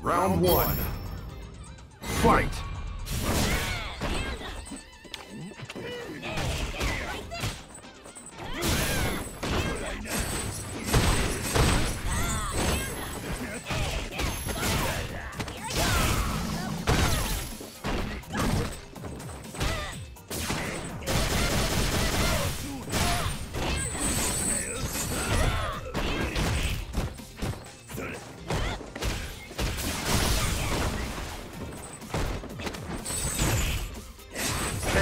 Round one. Fight!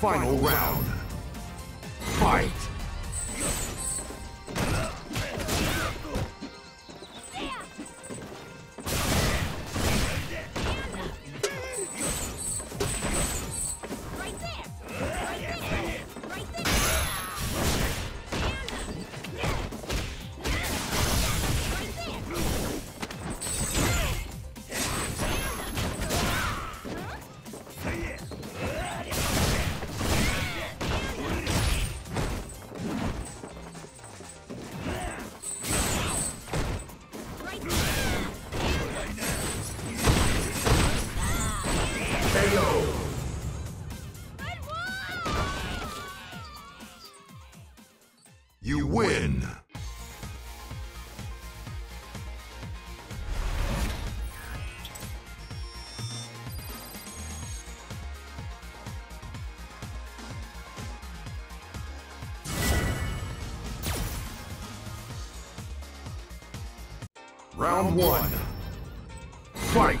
Final round. Fight! Round one. Fight!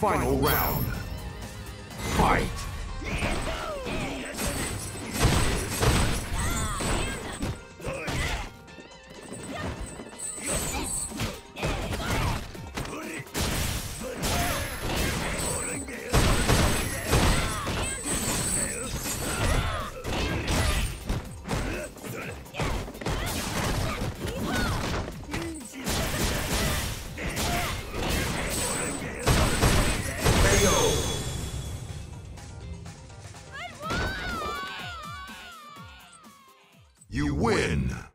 Final round. Fight! You win!